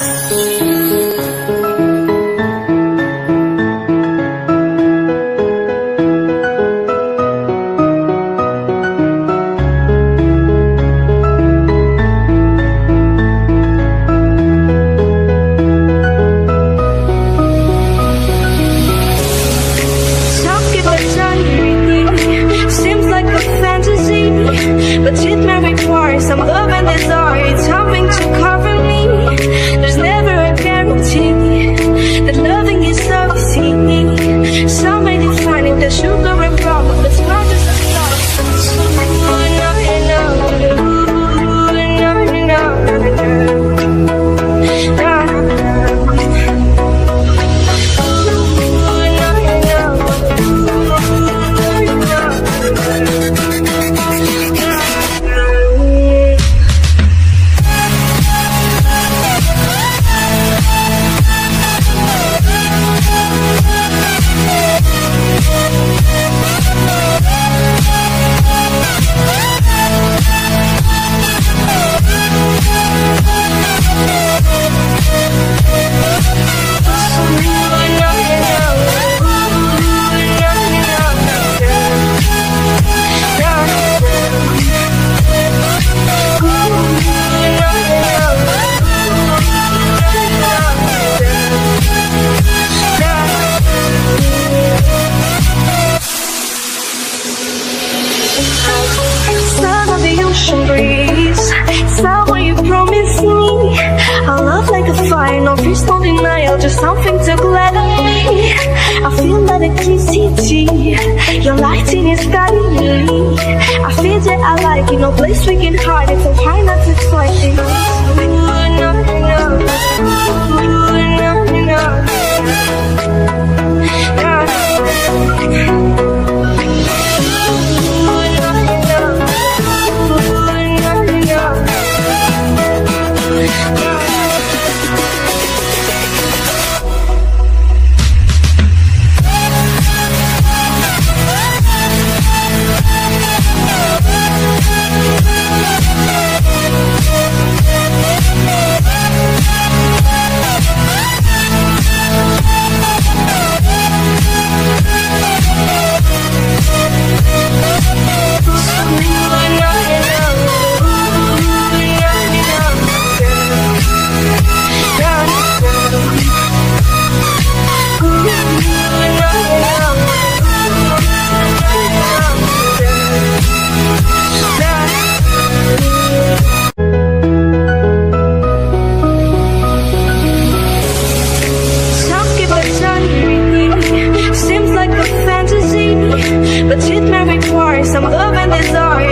Talking Sound of the ocean breeze. Someone you promised me. A love like a fire, no fears, no denial, just something to gladden me. I feel like electricity. Your lighting is guiding me. I feel that I like it, no place we can hide it, so why not to no. life. is